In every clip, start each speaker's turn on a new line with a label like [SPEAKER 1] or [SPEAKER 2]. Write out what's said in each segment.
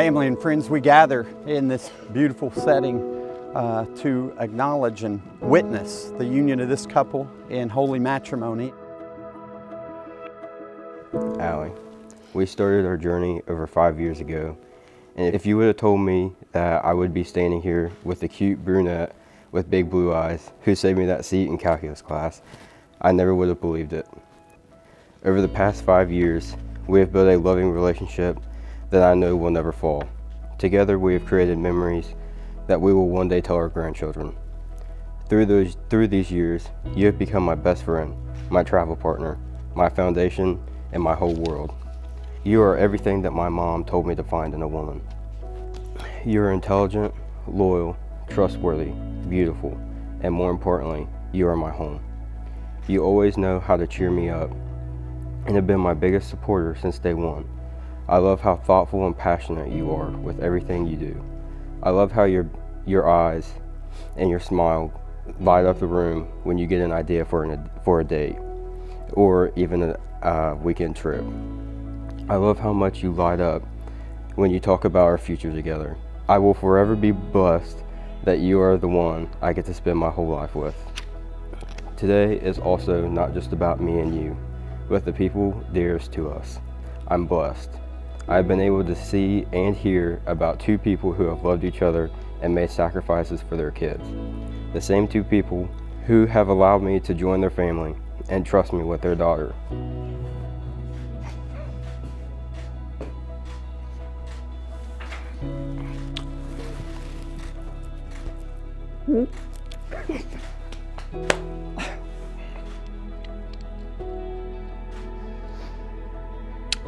[SPEAKER 1] Family and friends, we gather in this beautiful setting uh, to acknowledge and witness the union of this couple in holy matrimony.
[SPEAKER 2] Allie, we started our journey over five years ago, and if you would have told me that I would be standing here with a cute brunette with big blue eyes who saved me that seat in calculus class, I never would have believed it. Over the past five years, we have built a loving relationship that I know will never fall. Together, we have created memories that we will one day tell our grandchildren. Through, those, through these years, you have become my best friend, my travel partner, my foundation, and my whole world. You are everything that my mom told me to find in a woman. You are intelligent, loyal, trustworthy, beautiful, and more importantly, you are my home. You always know how to cheer me up and have been my biggest supporter since day one. I love how thoughtful and passionate you are with everything you do. I love how your, your eyes and your smile light up the room when you get an idea for, an, for a date or even a uh, weekend trip. I love how much you light up when you talk about our future together. I will forever be blessed that you are the one I get to spend my whole life with. Today is also not just about me and you, but the people dearest to us. I'm blessed. I've been able to see and hear about two people who have loved each other and made sacrifices for their kids. The same two people who have allowed me to join their family and trust me with their daughter.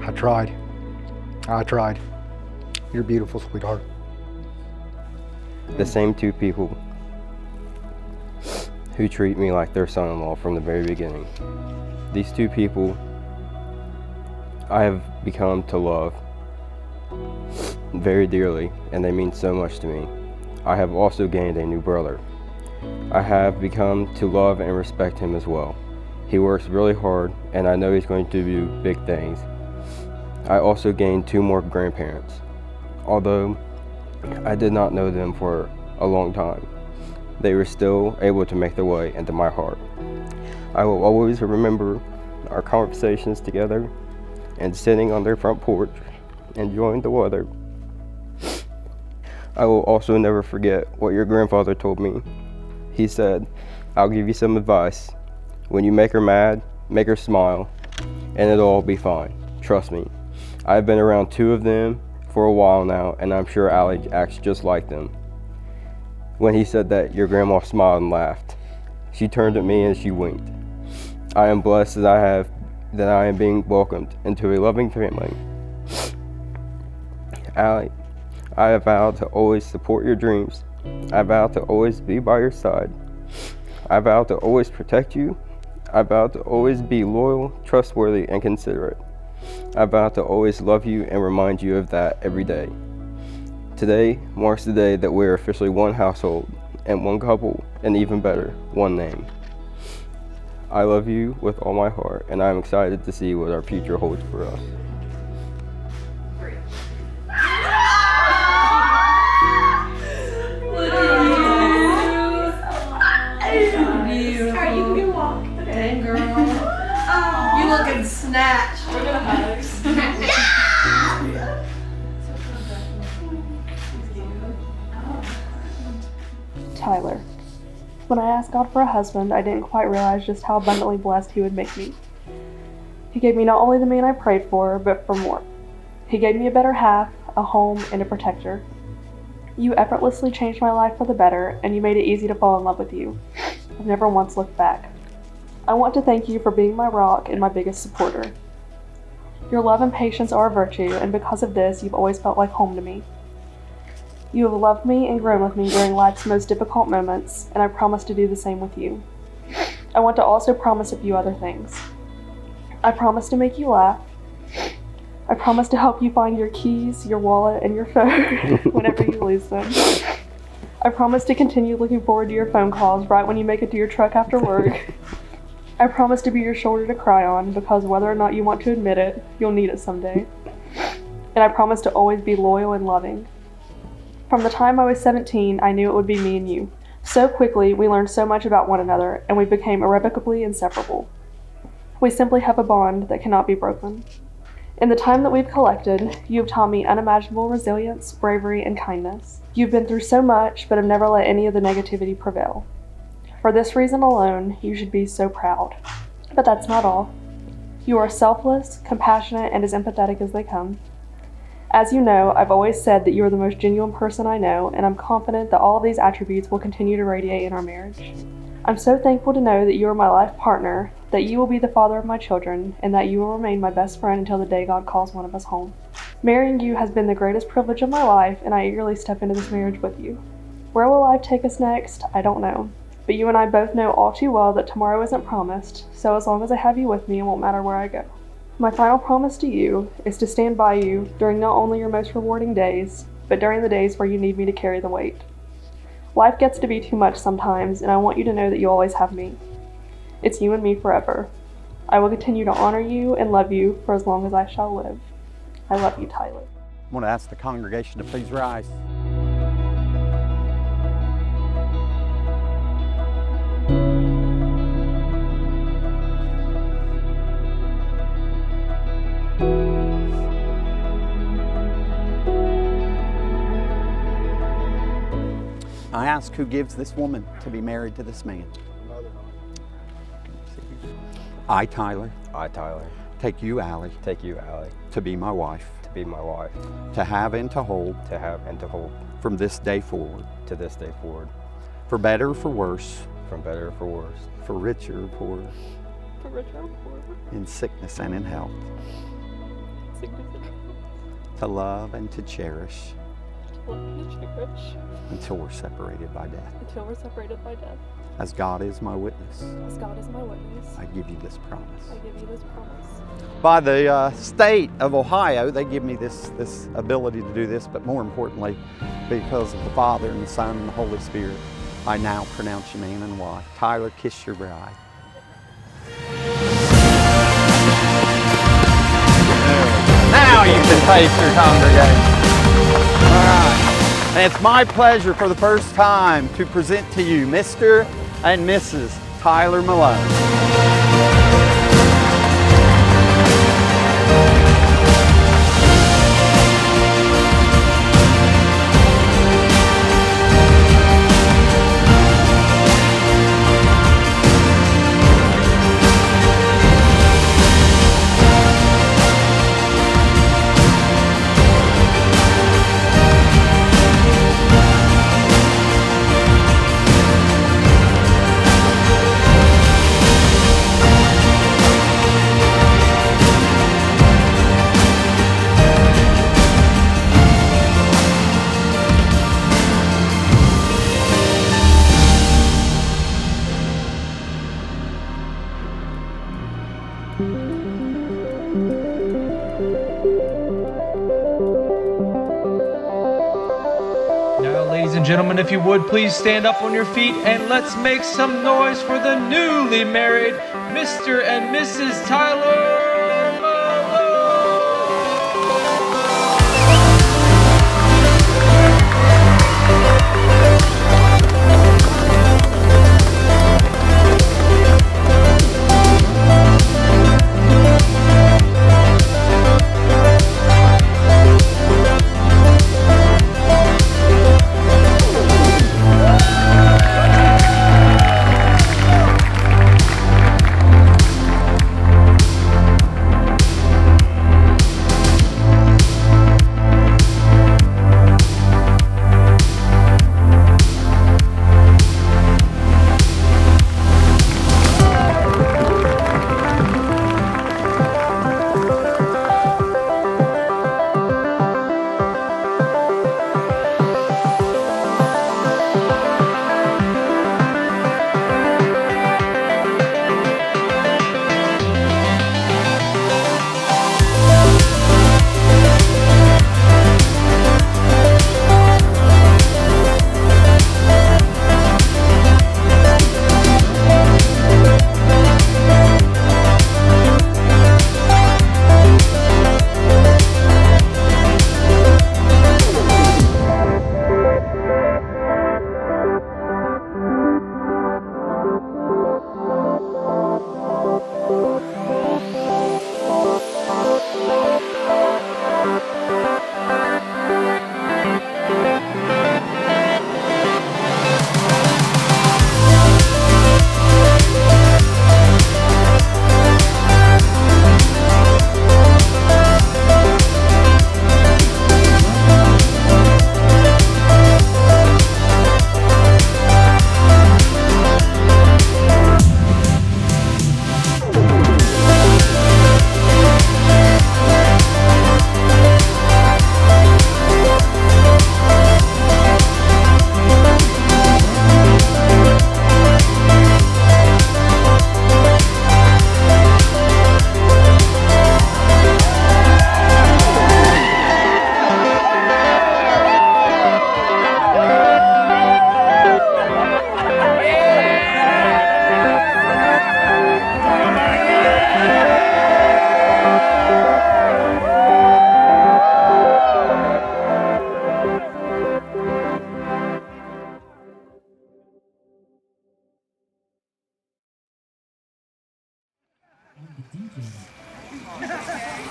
[SPEAKER 3] I tried. I tried. You're beautiful, sweetheart.
[SPEAKER 2] The same two people who treat me like their son-in-law from the very beginning. These two people I have become to love very dearly and they mean so much to me. I have also gained a new brother. I have become to love and respect him as well. He works really hard and I know he's going to do big things. I also gained two more grandparents, although I did not know them for a long time. They were still able to make their way into my heart. I will always remember our conversations together and sitting on their front porch, enjoying the weather. I will also never forget what your grandfather told me. He said, I'll give you some advice. When you make her mad, make her smile, and it'll all be fine. Trust me. I've been around two of them for a while now, and I'm sure Allie acts just like them. When he said that, your grandma smiled and laughed. She turned at me and she winked. I am blessed that I have that I am being welcomed into a loving family. Allie, I vowed to always support your dreams. I vow to always be by your side. I vow to always protect you. I vow to always be loyal, trustworthy, and considerate. I vow to always love you and remind you of that every day. Today marks the day that we are officially one household and one couple, and even better, one name. I love you with all my heart, and I'm excited to see what our future holds for us.
[SPEAKER 4] Alright, you can walk. Dang, girl. You oh. Looking snatched. We're gonna hug.
[SPEAKER 5] Tyler. When I asked God for a husband, I didn't quite realize just how abundantly blessed He would make me. He gave me not only the man I prayed for, but for more. He gave me a better half, a home, and a protector. You effortlessly changed my life for the better, and you made it easy to fall in love with you. I've never once looked back. I want to thank you for being my rock and my biggest supporter. Your love and patience are a virtue, and because of this, you've always felt like home to me. You have loved me and grown with me during life's most difficult moments, and I promise to do the same with you. I want to also promise a few other things. I promise to make you laugh. I promise to help you find your keys, your wallet, and your phone whenever you lose them. I promise to continue looking forward to your phone calls right when you make it to your truck after work. I promise to be your shoulder to cry on because whether or not you want to admit it, you'll need it someday. and I promise to always be loyal and loving. From the time I was 17, I knew it would be me and you. So quickly, we learned so much about one another, and we became irrevocably inseparable. We simply have a bond that cannot be broken. In the time that we've collected, you have taught me unimaginable resilience, bravery, and kindness. You've been through so much, but have never let any of the negativity prevail. For this reason alone, you should be so proud. But that's not all. You are selfless, compassionate, and as empathetic as they come. As you know, I've always said that you are the most genuine person I know, and I'm confident that all of these attributes will continue to radiate in our marriage. I'm so thankful to know that you are my life partner, that you will be the father of my children, and that you will remain my best friend until the day God calls one of us home. Marrying you has been the greatest privilege of my life, and I eagerly step into this marriage with you. Where will life take us next? I don't know. But you and I both know all too well that tomorrow isn't promised, so as long as I have you with me, it won't matter where I go. My final promise to you is to stand by you during not only your most rewarding days, but during the days where you need me to carry the weight. Life gets to be too much sometimes, and I want you to know that you always have me. It's you and me forever. I will continue to honor you and love you for as long as I shall live. I love you, Tyler.
[SPEAKER 1] I want to ask the congregation to please rise. Ask who gives this woman to be married to this man. I, Tyler,
[SPEAKER 2] I, Tyler,
[SPEAKER 1] take you, Allie,
[SPEAKER 2] take you, Allie,
[SPEAKER 1] to be my wife,
[SPEAKER 2] to be my wife,
[SPEAKER 1] to have and to hold.
[SPEAKER 2] To have and to hold.
[SPEAKER 1] From this day forward,
[SPEAKER 2] to this day forward,
[SPEAKER 1] for better or for worse,
[SPEAKER 2] from better or for worse,
[SPEAKER 1] for richer or poorer,
[SPEAKER 5] For richer or poorer,
[SPEAKER 1] in sickness and in health,
[SPEAKER 5] sickness and health.
[SPEAKER 1] to love and to cherish.
[SPEAKER 5] love and cherish
[SPEAKER 1] until we're separated by death.
[SPEAKER 5] until we're separated by death.
[SPEAKER 1] As God is my witness,
[SPEAKER 5] As God is my witness,
[SPEAKER 1] I give you this promise.
[SPEAKER 5] I give you this promise.
[SPEAKER 1] By the uh, state of Ohio, they give me this, this ability to do this, but more importantly, because of the Father and the Son and the Holy Spirit, I now pronounce you man and wife. Tyler, kiss your bride. Now you can taste your congregation. And it's my pleasure for the first time to present to you Mr. and Mrs. Tyler Malone.
[SPEAKER 6] You would please stand up on your feet and let's make some noise for the newly married Mr. and Mrs. Tyler.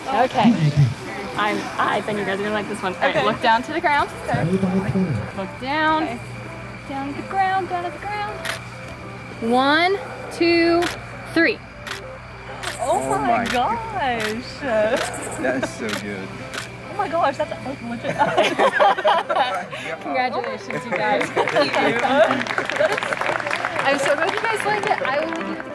[SPEAKER 7] Okay. I'm, I think you guys are gonna like this one. All right, look down to the ground. Look down. Down to the ground, down to the ground. One, two, three.
[SPEAKER 8] Oh, oh my, gosh.
[SPEAKER 2] That's so good.
[SPEAKER 8] Oh my gosh, that's like legit.
[SPEAKER 7] Congratulations, you guys. Thank you. I'm so glad you guys liked it. I will leave